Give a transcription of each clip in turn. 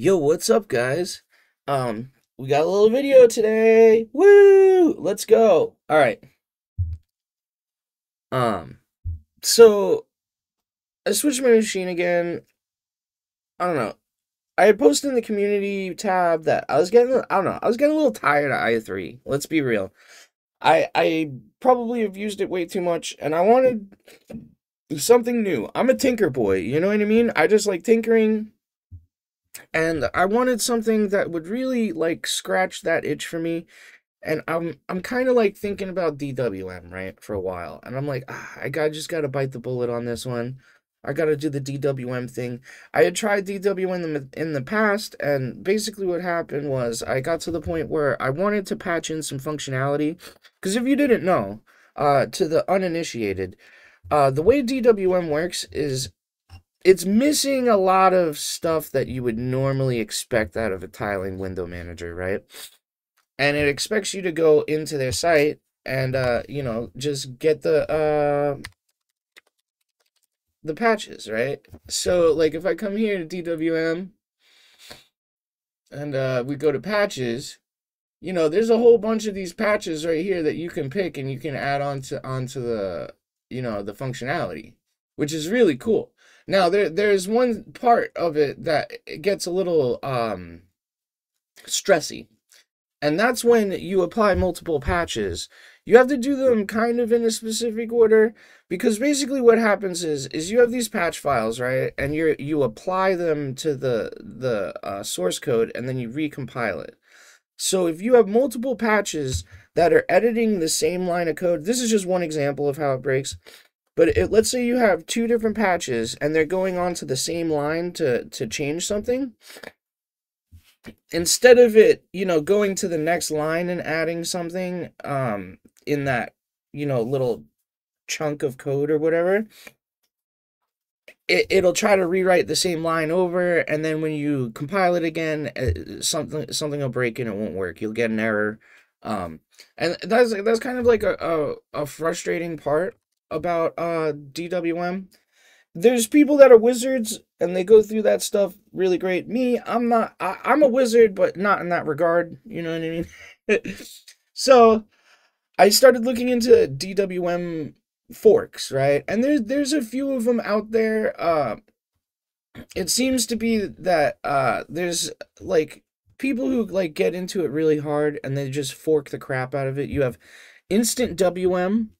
Yo, what's up, guys? Um, we got a little video today. Woo! Let's go. All right. Um, so I switched my machine again. I don't know. I had posted in the community tab that I was getting, I don't know, I was getting a little tired of i3. Let's be real. I I probably have used it way too much, and I wanted something new. I'm a tinker boy, you know what I mean? I just like tinkering and I wanted something that would really like scratch that itch for me. And I'm I'm kind of like thinking about DWM, right, for a while. And I'm like, ah, I got just got to bite the bullet on this one. I got to do the DWM thing. I had tried DWM in the, in the past, and basically what happened was I got to the point where I wanted to patch in some functionality. Because if you didn't know, uh, to the uninitiated, uh, the way DWM works is it's missing a lot of stuff that you would normally expect out of a tiling window manager, right? And it expects you to go into their site and uh, you know, just get the uh the patches, right? So like if I come here to DWM and uh we go to patches, you know, there's a whole bunch of these patches right here that you can pick and you can add on to onto the you know, the functionality, which is really cool. Now there there's one part of it that gets a little um stressy. And that's when you apply multiple patches. You have to do them kind of in a specific order because basically what happens is is you have these patch files, right? And you you apply them to the the uh, source code and then you recompile it. So if you have multiple patches that are editing the same line of code, this is just one example of how it breaks. But it, let's say you have two different patches and they're going on to the same line to, to change something. Instead of it, you know, going to the next line and adding something um, in that, you know, little chunk of code or whatever, it, it'll try to rewrite the same line over and then when you compile it again uh, something something will break and it won't work. You'll get an error. Um and that's that's kind of like a, a, a frustrating part about uh DWM. There's people that are wizards and they go through that stuff really great. Me, I'm not I, I'm a wizard, but not in that regard. You know what I mean? so I started looking into DWM forks, right? And there's there's a few of them out there. Uh it seems to be that uh there's like people who like get into it really hard and they just fork the crap out of it. You have instant WM,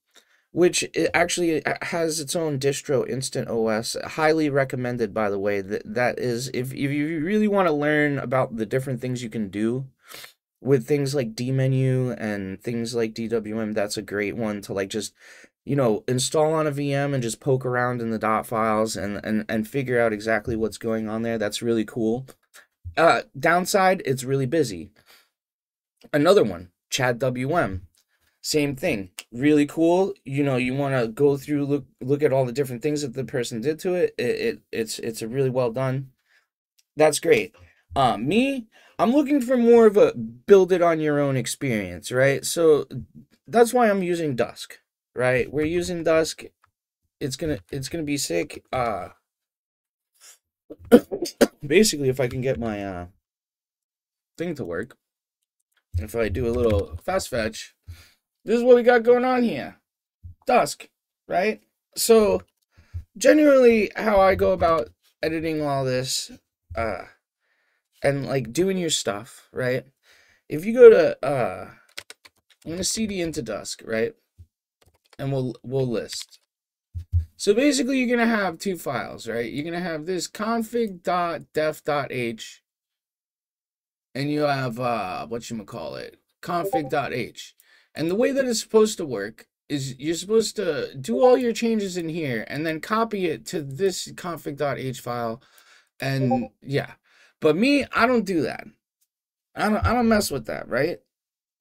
which actually uh, has its own distro instant os highly recommended by the way. That that is if, if you really want to learn about the different things you can do with things like dmenu and things like dwm that's a great one to like just you know install on a vm and just poke around in the dot files and and, and figure out exactly what's going on there. That's really cool. Uh downside it's really busy. Another one chad wm same thing. Really cool. You know you want to go through look look at all the different things that the person did to it. it it it's it's a really well done. That's great. Um me i'm looking for more of a build it on your own experience right? So that's why i'm using dusk right? We're using dusk. It's gonna it's gonna be sick. Uh basically if i can get my uh thing to work if i do a little fast fetch this is what we got going on here. Dusk, right? So, generally, how I go about editing all this, uh, and like doing your stuff, right? If you go to, uh, I'm gonna cd into Dusk, right? And we'll we'll list. So basically, you're gonna have two files, right? You're gonna have this config.def.h, and you have uh, what you call it, config.h. And the way that it's supposed to work is you're supposed to do all your changes in here and then copy it to this config.h file. And yeah. But me, I don't do that. I don't I don't mess with that, right?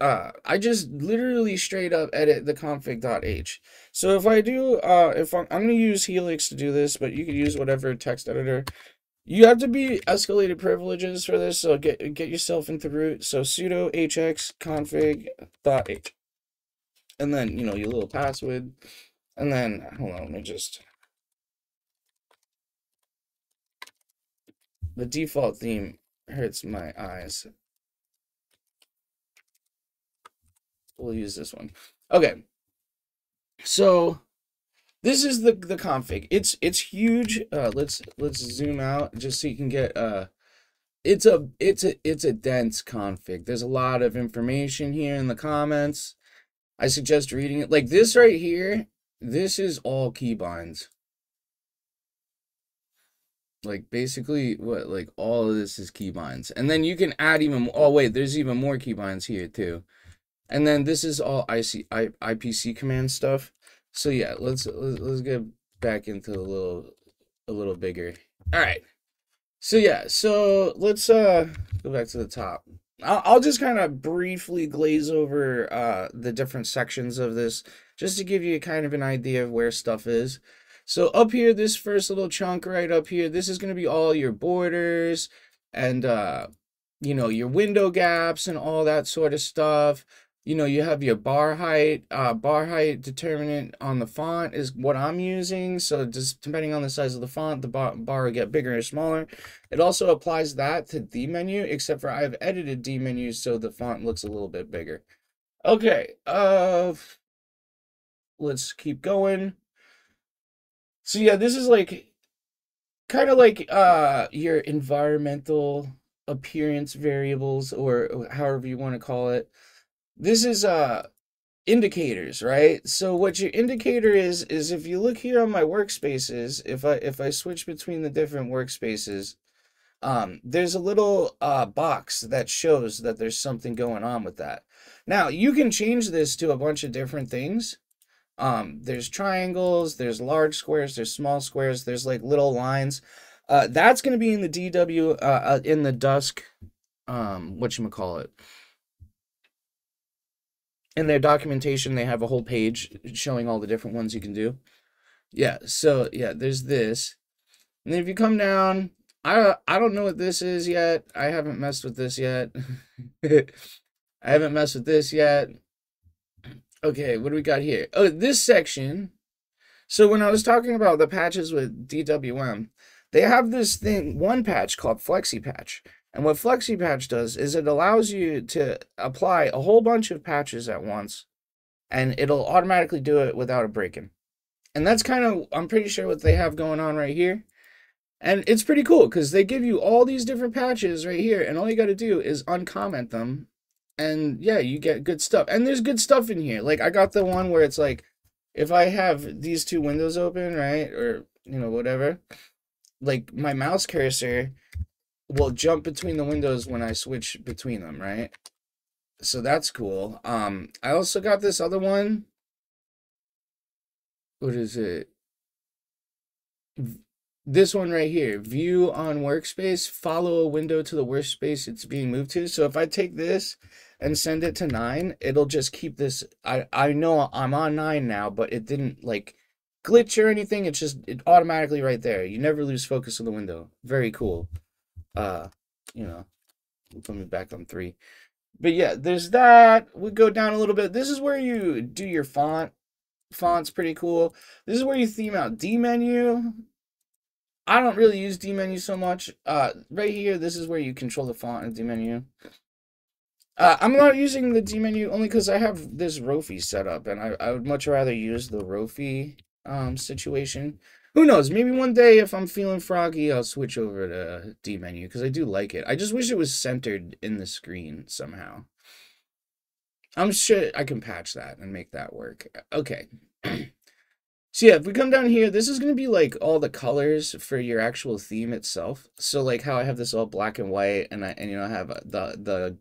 Uh I just literally straight up edit the config.h. So if I do uh if I'm, I'm gonna use Helix to do this, but you could use whatever text editor. You have to be escalated privileges for this, so get get yourself into root. So sudo hx config.h and then you know your little password and then hold on let me just the default theme hurts my eyes. We'll use this one. Okay. So this is the the config. It's it's huge. Uh let's let's zoom out just so you can get uh it's a it's a it's a dense config. There's a lot of information here in the comments. I suggest reading it. Like this right here, this is all keybinds. Like basically what like all of this is keybinds. And then you can add even oh wait, there's even more keybinds here too. And then this is all IC, I, IPC command stuff. So yeah, let's, let's let's get back into a little a little bigger. All right. So yeah, so let's uh go back to the top. I'll, just kind of briefly glaze over uh the different sections of this just to give you kind of an idea of where stuff is. So up here, this first little chunk right up here, this is going to be all your borders and, uh, you know, your window gaps and all that sort of stuff you know, you have your bar height. Uh, bar height determinant on the font is what I'm using. So just depending on the size of the font, the bar, bar will get bigger or smaller. It also applies that to D menu, except for I've edited D menu so the font looks a little bit bigger. Okay, uh, let's keep going. So yeah, this is like kind of like uh your environmental appearance variables or however you want to call it this is uh indicators, right? So what your indicator is is if you look here on my workspaces, if I if I switch between the different workspaces, um, there's a little uh, box that shows that there's something going on with that. Now you can change this to a bunch of different things. Um, there's triangles, there's large squares, there's small squares, there's like little lines. Uh, that's going to be in the DW uh, uh, in the dusk. Um, what you call it? In their documentation they have a whole page showing all the different ones you can do. Yeah so yeah there's this. And if you come down i i don't know what this is yet. I haven't messed with this yet. I haven't messed with this yet. Okay what do we got here? Oh this section. So when i was talking about the patches with dwm they have this thing one patch called flexi patch and what FlexiPatch does is it allows you to apply a whole bunch of patches at once, and it'll automatically do it without a break-in. And that's kind of, I'm pretty sure what they have going on right here. And it's pretty cool because they give you all these different patches right here, and all you got to do is uncomment them. And yeah, you get good stuff. And there's good stuff in here. Like, I got the one where it's like, if I have these two windows open, right, or, you know, whatever, like my mouse cursor will jump between the windows when I switch between them, right? So that's cool. Um, I also got this other one. What is it? This one right here, view on workspace, follow a window to the workspace it's being moved to. So if I take this and send it to nine, it'll just keep this. I, I know I'm on nine now, but it didn't like glitch or anything. It's just it automatically right there. You never lose focus of the window. Very cool uh, you know, put me back on three. But yeah, there's that. We go down a little bit. This is where you do your font. Font's pretty cool. This is where you theme out D menu. I don't really use D menu so much. Uh, right here, this is where you control the font in D menu. Uh, I'm not using the D menu only because I have this Rofi set up, and I, I would much rather use the Rofi um, situation who knows? Maybe one day if I'm feeling froggy, I'll switch over to D menu because I do like it. I just wish it was centered in the screen somehow. I'm sure I can patch that and make that work. Okay. so yeah, if we come down here, this is going to be like all the colors for your actual theme itself. So like how I have this all black and white and I, and you know, I have the, the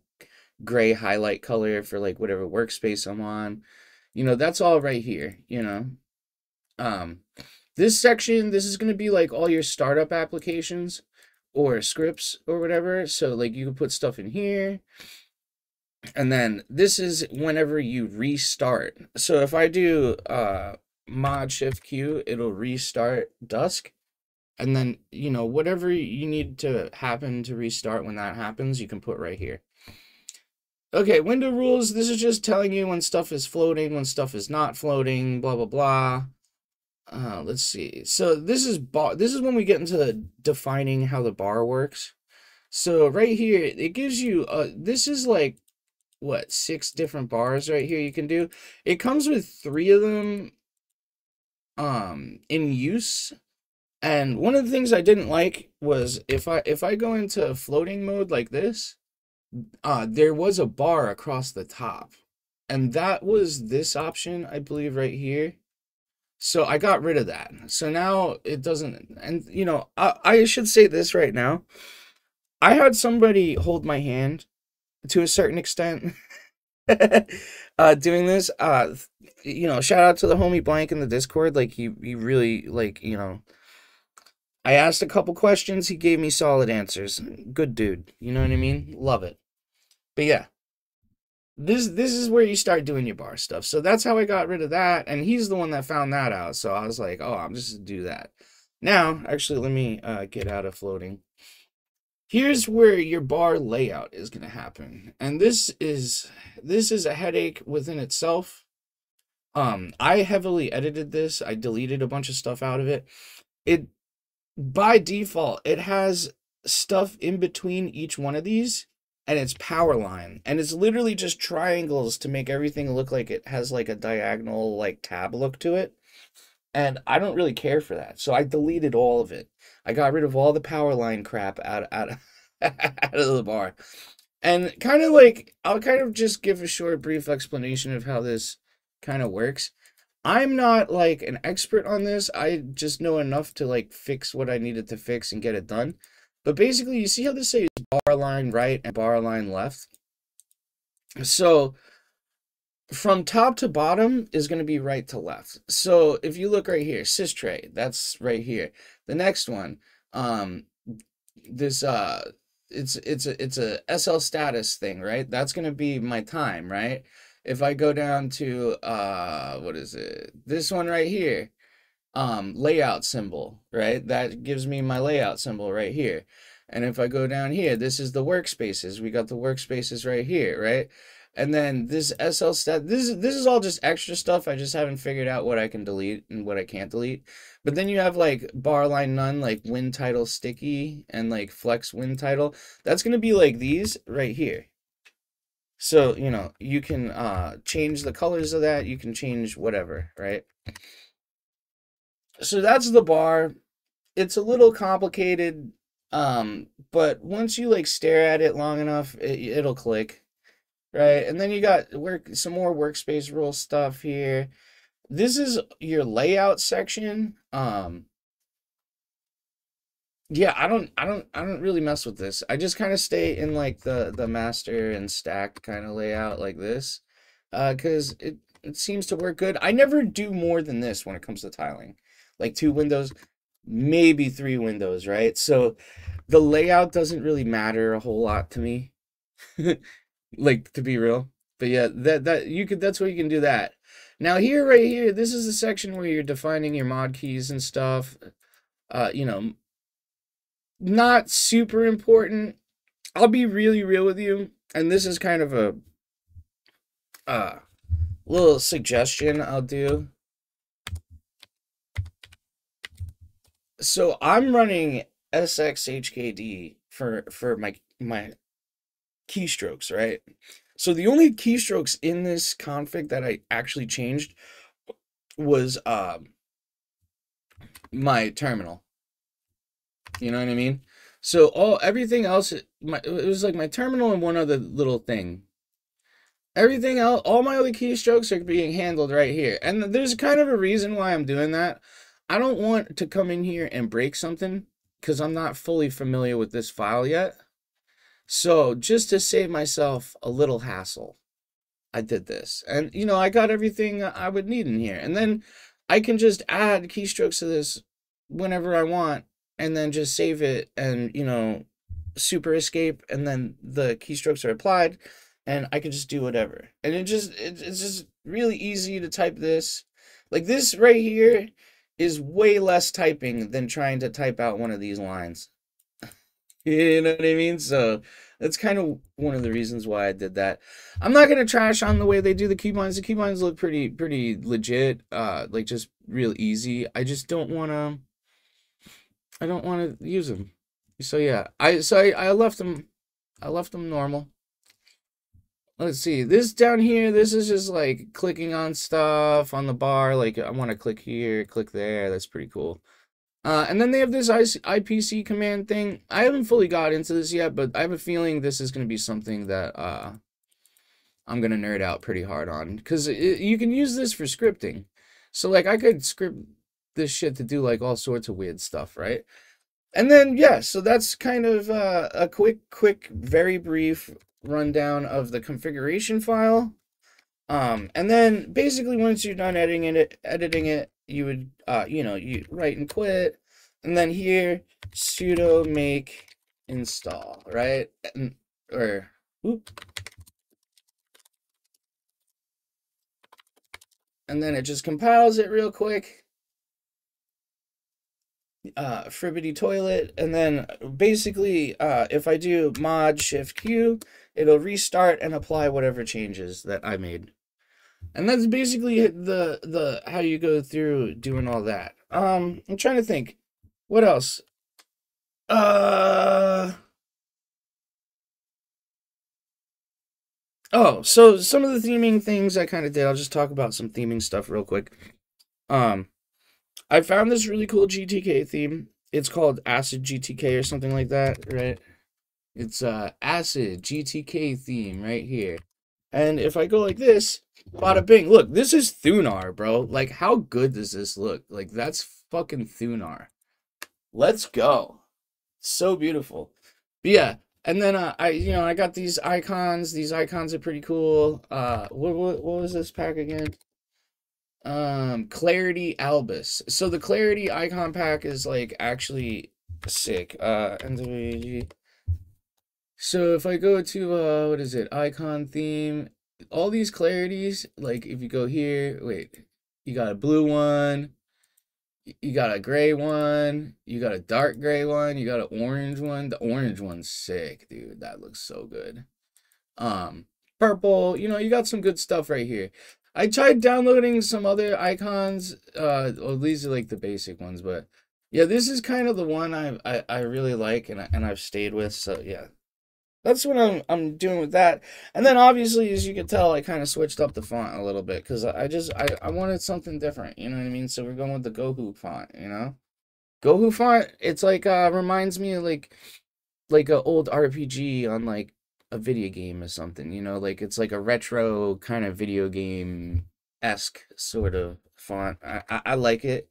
gray highlight color for like whatever workspace I'm on. You know, that's all right here, you know. Um, this section, this is going to be like all your startup applications or scripts or whatever. So like you can put stuff in here. And then this is whenever you restart. So if I do uh, mod shift Q, it'll restart dusk. And then, you know, whatever you need to happen to restart when that happens, you can put right here. Okay, window rules. This is just telling you when stuff is floating, when stuff is not floating, blah, blah, blah. Uh, let's see. So this is bar. This is when we get into defining how the bar works. So right here, it gives you, uh, this is like, what, six different bars right here you can do. It comes with three of them um, in use. And one of the things I didn't like was if I if I go into floating mode like this, uh, there was a bar across the top. And that was this option, I believe, right here. So I got rid of that. So now it doesn't, and you know, I, I should say this right now. I had somebody hold my hand to a certain extent uh doing this. Uh you know, shout out to the homie blank in the Discord. Like he he really like, you know, I asked a couple questions, he gave me solid answers. Good dude. You know what I mean? Love it. But yeah. This this is where you start doing your bar stuff. So that's how I got rid of that. And he's the one that found that out. So I was like, oh, I'm just do that. Now, actually, let me uh, get out of floating here's where your bar layout is going to happen and this is this is a headache within itself um i heavily edited this i deleted a bunch of stuff out of it it by default it has stuff in between each one of these and it's power line and it's literally just triangles to make everything look like it has like a diagonal like tab look to it and i don't really care for that so i deleted all of it I got rid of all the power line crap out out out of the bar. And kind of like I'll kind of just give a short brief explanation of how this kind of works. I'm not like an expert on this. I just know enough to like fix what I needed to fix and get it done. But basically, you see how this says bar line right and bar line left? So from top to bottom is going to be right to left. So if you look right here, sys tray, that's right here. The next one, um, this uh, it's it's a it's a SL status thing, right? That's gonna be my time, right? If I go down to uh, what is it? This one right here, um, layout symbol, right? That gives me my layout symbol right here. And if I go down here, this is the workspaces. We got the workspaces right here, right? And then this SL stat, this is, this is all just extra stuff. I just haven't figured out what I can delete and what I can't delete. But then you have like bar line none, like win title sticky and like flex win title. That's going to be like these right here. So, you know, you can uh, change the colors of that. You can change whatever, right? So that's the bar. It's a little complicated, um, but once you like stare at it long enough, it, it'll click right? And then you got work some more workspace rule stuff here. This is your layout section. Um yeah, I don't I don't I don't really mess with this. I just kind of stay in like the the master and stack kind of layout like this. Uh cuz it it seems to work good. I never do more than this when it comes to tiling. Like two windows, maybe three windows, right? So the layout doesn't really matter a whole lot to me. like to be real. But yeah, that that you could that's where you can do that. Now here right here, this is the section where you're defining your mod keys and stuff. Uh, you know, not super important. I'll be really real with you, and this is kind of a uh little suggestion I'll do. So I'm running SXHKD for for my my keystrokes, right? So the only keystrokes in this config that I actually changed was um, my terminal. You know what I mean? So all everything else, my it was like my terminal and one other little thing. Everything else, all my other keystrokes are being handled right here. And there's kind of a reason why I'm doing that. I don't want to come in here and break something because I'm not fully familiar with this file yet. So just to save myself a little hassle, I did this. And, you know, I got everything I would need in here. And then I can just add keystrokes to this whenever I want and then just save it and, you know, super escape and then the keystrokes are applied and I can just do whatever. And it just, it's just really easy to type this. Like this right here is way less typing than trying to type out one of these lines. You know what I mean? So that's kind of one of the reasons why I did that. I'm not gonna trash on the way they do the keybinds. The keybinds look pretty pretty legit, uh, like just real easy. I just don't wanna. I don't want to use them. So yeah, I so I, I left them I left them normal. Let's see. This down here, this is just like clicking on stuff on the bar. Like I want to click here, click there. That's pretty cool. Uh, and then they have this IPC command thing. I haven't fully got into this yet, but I have a feeling this is going to be something that uh, I'm going to nerd out pretty hard on. Because you can use this for scripting. So, like, I could script this shit to do, like, all sorts of weird stuff, right? And then, yeah, so that's kind of uh, a quick, quick, very brief rundown of the configuration file. Um, and then basically once you're done editing it, editing it, you would, uh, you know, you write and quit, and then here sudo make install, right? And, or, whoop. And then it just compiles it real quick. Uh, Fribbity toilet, and then basically, uh, if I do mod shift Q, it'll restart and apply whatever changes that I made. And that's basically the the how you go through doing all that. Um, I'm trying to think. What else? Uh Oh, so some of the theming things I kind of did. I'll just talk about some theming stuff real quick. Um I found this really cool GTK theme. It's called Acid GTK or something like that, right? It's uh Acid GTK theme right here. And if I go like this, bada bing, look, this is Thunar, bro. Like, how good does this look? Like, that's fucking Thunar. Let's go. So beautiful. But yeah, and then uh, I, you know, I got these icons. These icons are pretty cool. Uh, what, what, what was this pack again? Um, Clarity Albus. So the Clarity icon pack is like actually sick. Uh, NWG. So if I go to, uh, what is it, icon theme, all these clarities, like if you go here, wait, you got a blue one, you got a gray one, you got a dark gray one, you got an orange one. The orange one's sick, dude. That looks so good. Um, purple, you know, you got some good stuff right here. I tried downloading some other icons. Uh, well, these are like the basic ones, but yeah, this is kind of the one I I, I really like and I, and I've stayed with. So yeah, that's what I'm I'm doing with that. And then obviously, as you can tell, I kind of switched up the font a little bit because I just I, I wanted something different. You know what I mean? So we're going with the Gohu font. You know, Gohu font. It's like uh reminds me of like like a old RPG on like a video game or something. You know, like it's like a retro kind of video game esque sort of font. I, I, I like it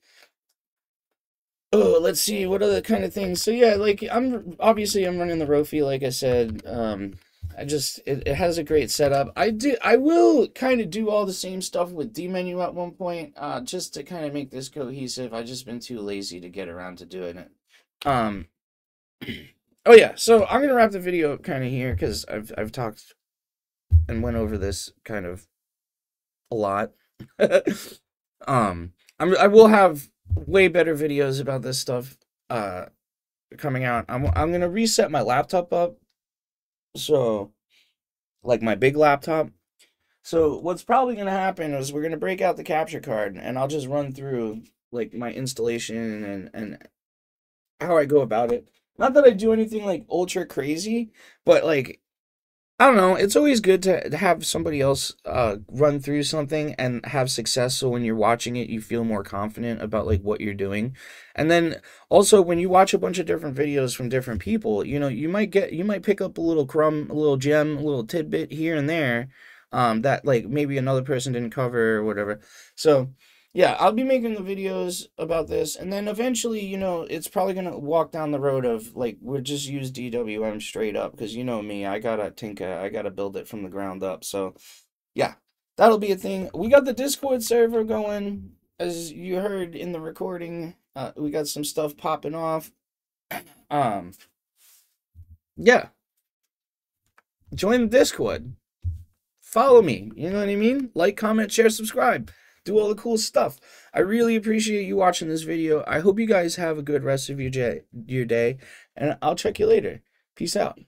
oh let's see what other kind of things? So yeah like i'm obviously i'm running the rofi like i said um i just it, it has a great setup. I do i will kind of do all the same stuff with dmenu at one point uh just to kind of make this cohesive. I've just been too lazy to get around to doing it. Um oh yeah so i'm gonna wrap the video up kind of here because i've i've talked and went over this kind of a lot. Um I'm, i will have way better videos about this stuff uh coming out. I'm I'm gonna reset my laptop up. So like my big laptop. So what's probably gonna happen is we're gonna break out the capture card and I'll just run through like my installation and and how I go about it. Not that I do anything like ultra crazy, but like I don't know. It's always good to, have somebody else uh, run through something and have success. So when you're watching it, you feel more confident about like what you're doing. And then also when you watch a bunch of different videos from different people, you know, you might get you might pick up a little crumb, a little gem, a little tidbit here and there um, that like maybe another person didn't cover or whatever. So yeah, I'll be making the videos about this, and then eventually, you know, it's probably gonna walk down the road of like we'll just use DWM straight up because you know me, I gotta tinker, I gotta build it from the ground up. So, yeah, that'll be a thing. We got the Discord server going, as you heard in the recording. Uh, we got some stuff popping off. Um, yeah, join the Discord. Follow me. You know what I mean? Like, comment, share, subscribe do all the cool stuff. I really appreciate you watching this video. I hope you guys have a good rest of your day, your day and I'll check you later. Peace out.